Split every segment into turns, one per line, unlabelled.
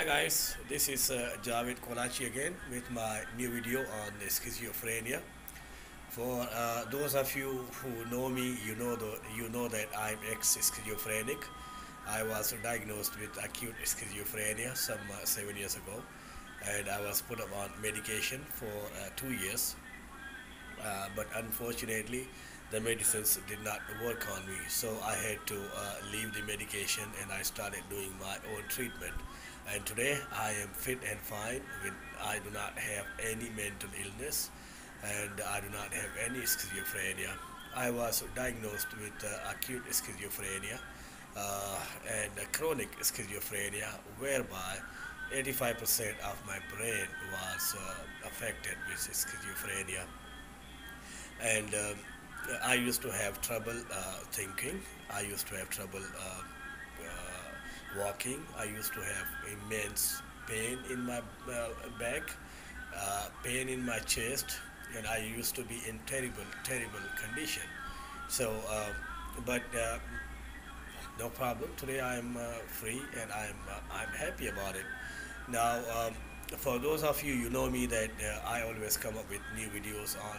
Hi guys, this is uh, Javed Kolachi again with my new video on schizophrenia. For uh, those of you who know me, you know the, you know that I'm ex-schizophrenic. I was diagnosed with acute schizophrenia some uh, seven years ago, and I was put on medication for uh, two years. Uh, but unfortunately, the medicines did not work on me, so I had to uh, leave the medication and I started doing my own treatment and today I am fit and fine with I do not have any mental illness and I do not have any schizophrenia. I was diagnosed with uh, acute schizophrenia uh, and chronic schizophrenia whereby 85% of my brain was uh, affected with schizophrenia and um, I used to have trouble uh, thinking I used to have trouble uh, walking. I used to have immense pain in my uh, back, uh, pain in my chest, and I used to be in terrible, terrible condition. So, uh, but uh, no problem. Today I'm uh, free and I'm I'm happy about it. Now, um, for those of you you know me that I always come up with new videos on.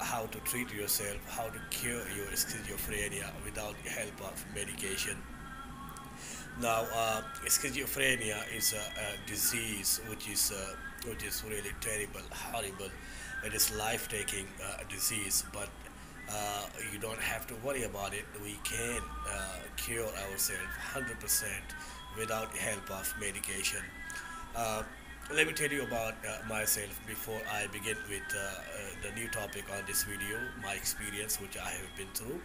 How to treat yourself, how to cure your schizophrenia without help of medication. Now, uh, schizophrenia is a, a, disease which is uh, which is really terrible, horrible. It is life-taking uh, disease, but uh, you don't have to worry about it. We can uh, cure ourselves 100% without help of medication. Uh, let me tell you about myself before I begin with the new topic on this video, my experience which I have been through.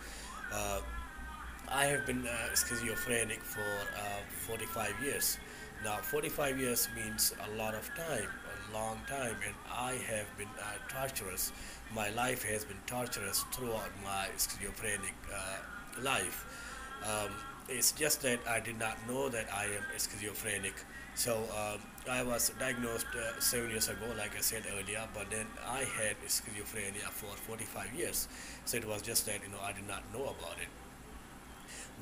I have been uh, schizophrenic for uh, 45 years. Now, 45 years means a lot of time, a long time, and I have been uh, torturous. My life has been torturous throughout my schizophrenic uh, life. Um, it's just that I did not know that I am schizophrenic. So um, I was diagnosed uh, seven years ago, like I said earlier, but then I had schizophrenia for 45 years. So it was just that you know I did not know about it.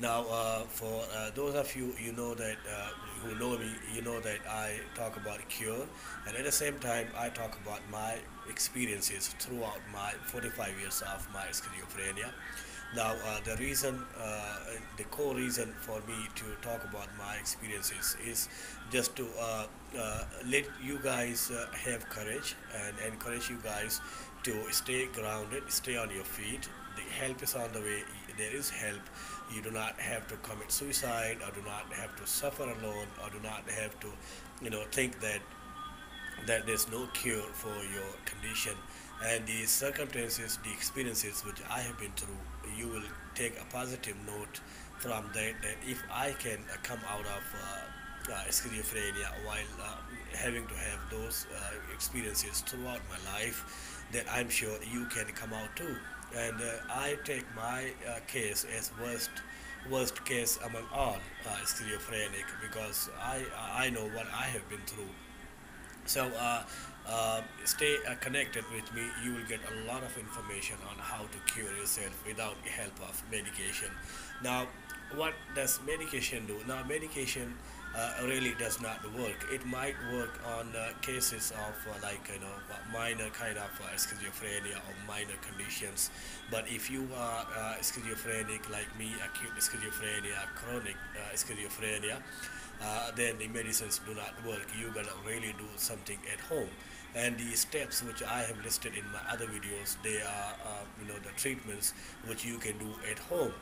Now, uh, for uh, those of you you know that uh, who know me, you know that I talk about cure, and at the same time I talk about my experiences throughout my 45 years of my schizophrenia. Now, uh, the reason, uh, the core reason for me to talk about my experiences is just to uh, let you guys have courage and encourage you guys to stay grounded, stay on your feet. The help is on the way. There is help you do not have to commit suicide or do not have to suffer alone or do not have to you know think that that there's no cure for your condition and the circumstances the experiences which i have been through you will take a positive note from that that if i can come out of uh, uh, schizophrenia while uh, having to have those experiences throughout my life then i'm sure you can come out too and I take my case as worst worst case among all uh, schizophrenic because I I know what I have been through. So uh, uh, stay uh, connected with me. You will get a lot of information on how to cure yourself without help of medication. Now, what does medication do? Now, medication uh, really does not work. It might work on uh, cases of uh, like you know minor kind of uh, schizophrenia or minor conditions. But if you are uh, schizophrenic like me, acute schizophrenia, chronic uh, then the medicines do not work. You gotta really do something at home. And the steps which I have listed in my other videos, they are you know the treatments which you can do at home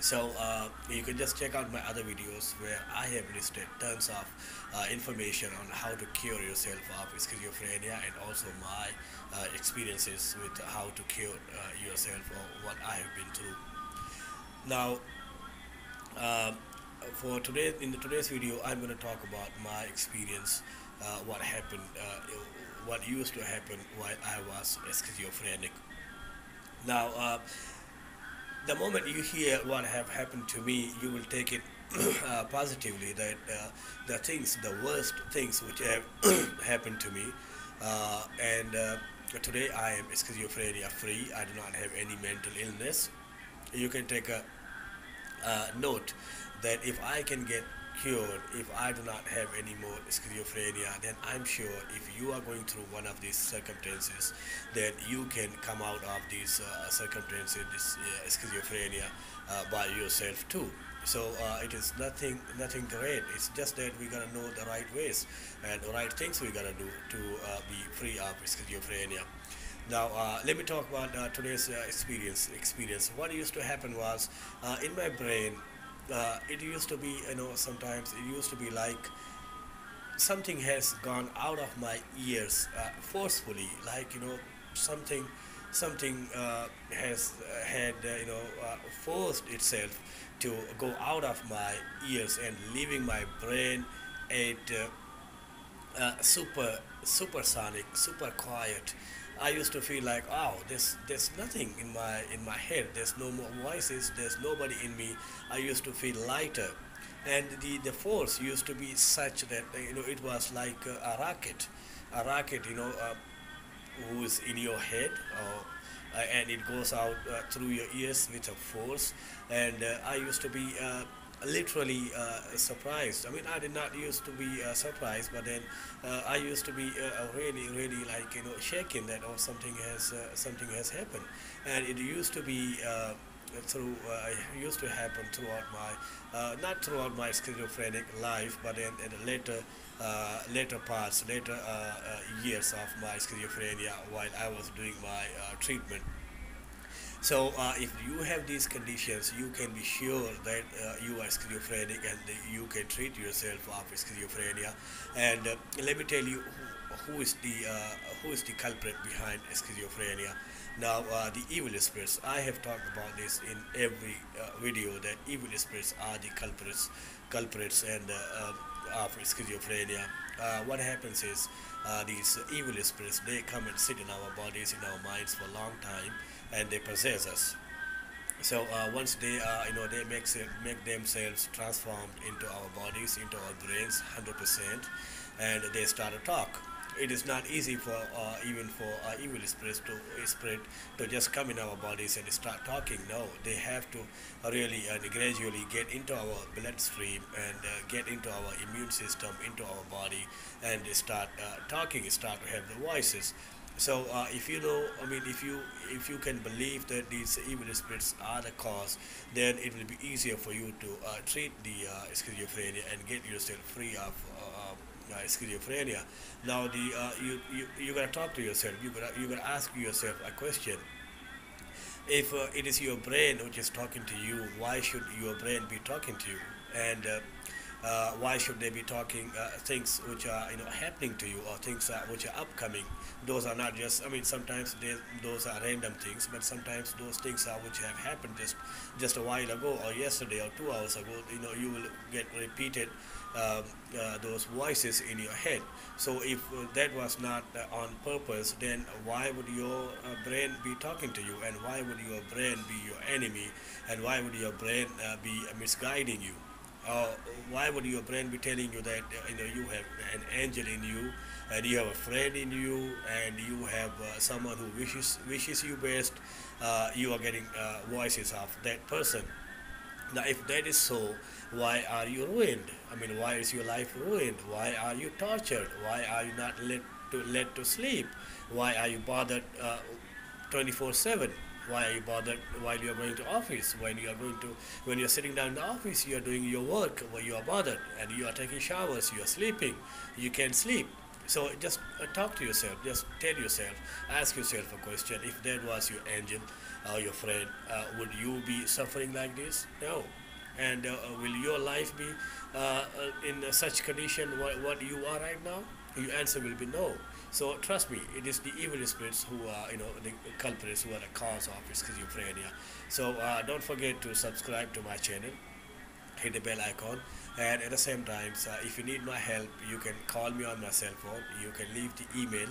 so uh, you can just check out my other videos where I have listed tons of uh, information on how to cure yourself of schizophrenia and also my uh, experiences with how to cure uh, yourself or what I have been through. Now, um, for today, in the today's video, I'm going to talk about my experience, uh, what happened, uh, what used to happen while I was schizophrenic. Now, the moment you hear what have happened to me, you will take it uh, positively. That uh, the things, the worst things which have happened to me, uh, and uh, today I am schizophrenia free. I do not have any mental illness. You can take a note that if I can get cured if I do not have any more schizophrenia, then I'm sure if you are going through one of these circumstances, then you can come out of these uh, circumstances, this uh, schizophrenia, uh, by yourself too. So uh, it is nothing, nothing great. It's just that we gotta know the right ways and the right things we gotta do to uh, be free of schizophrenia. Now, uh, let me talk about uh, today's uh, experience. Experience. What used to happen was, uh, in my brain, uh, it used to be, you know, sometimes it used to be like something has gone out of my ears uh, forcefully, like you know, something, something has had, you know, forced itself to go out of my ears and leaving my brain at super supersonic, super quiet. I used to feel like, oh, there's there's nothing in my in my head. There's no more voices. There's nobody in me. I used to feel lighter, and the the force used to be such that uh, you know it was like a rocket, a rocket. You know, uh, who's in your head or uh, and it goes out uh, through your ears with a force and uh, i used to be uh, literally uh, surprised. I mean i did not used to be uh, surprised but then uh, i used to be uh, really really like you know shaken that oh something has uh, something has happened. And it used to be uh, through it used to happen throughout my not throughout my schizophrenic life but in, in the later later parts later years of my schizophrenia while I was doing my treatment so uh, if you have these conditions, you can be sure that uh, you are schizophrenic and you can treat yourself of schizophrenia. And uh, let me tell you who, who is the uh, who is the culprit behind schizophrenia. Now, uh, the evil spirits. I have talked about this in every uh, video that evil spirits are the culprits, culprits and of schizophrenia. Uh, what happens is uh, these evil spirits they come and sit in our bodies, in our minds for a long time, and they possess us. So uh, once they are, you know, they make make themselves transformed into our bodies, into our brains, hundred percent, and they start to talk. It is not easy for uh, even for uh, evil spirits to spirit to just come in our bodies and start talking. No, they have to really and gradually get into our bloodstream and uh, get into our immune system, into our body, and start uh, talking. Start to have the voices. So uh, if you know, I mean, if you if you can believe that these evil spirits are the cause, then it will be easier for you to uh, treat the uh, schizophrenia and get yourself free of uh, uh, schizophrenia. Now the uh, you you you gotta talk to yourself. You gotta you gotta ask yourself a question. If uh, it is your brain which is talking to you, why should your brain be talking to you? And uh, uh, why should they be talking uh, things which are you know happening to you or things uh, which are upcoming? Those are not just i mean sometimes they, those are random things but sometimes those things are which have happened just just a while ago or yesterday or two hours ago. You know you will get repeated um, uh, those voices in your head. So if uh, that was not uh, on purpose then why would your brain be talking to you? And why would your brain be your enemy? And why would your brain be misguiding you uh, why would your brain be telling you that uh, you know you have an angel in you and you have a friend in you and you have uh, someone who wishes wishes you best uh, you are getting uh, voices of that person? Now if that is so why are you ruined? I mean why is your life ruined? Why are you tortured? Why are you not let to let to sleep? Why are you bothered uh, 24 7 why bothered while you are going to office when you are going to when you are sitting down in the office you are doing your work where you are bothered and you are taking showers you are sleeping you can't sleep. So just uh, talk to yourself just tell yourself ask yourself a question if that was your angel or your friend uh, would you be suffering like this? No. And uh, will your life be uh, uh, in uh, such condition what, what you are right now? Your answer will be no so trust me, it is the evil spirits who are, you know, the culprits who are the cause of schizophrenia. So uh, don't forget to subscribe to my channel, hit the bell icon, and at the same time, if you need my help, you can call me on my cell phone. You can leave the email,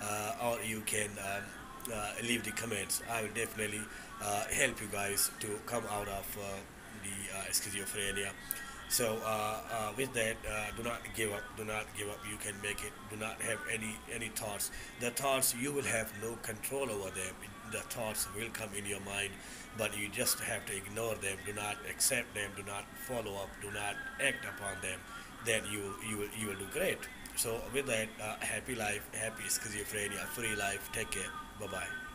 uh, or you can um, uh, leave the comments. I will definitely uh, help you guys to come out of uh, the schizophrenia. So uh, uh, with that, uh, do not give up. Do not give up. You can make it. Do not have any any thoughts. The thoughts you will have no control over them. the thoughts will come in your mind, but you just have to ignore them. Do not accept them. Do not follow up. Do not act upon them. Then you you will you will do great. So with that, uh, happy life, happy schizophrenia, free life. Take care. Bye bye.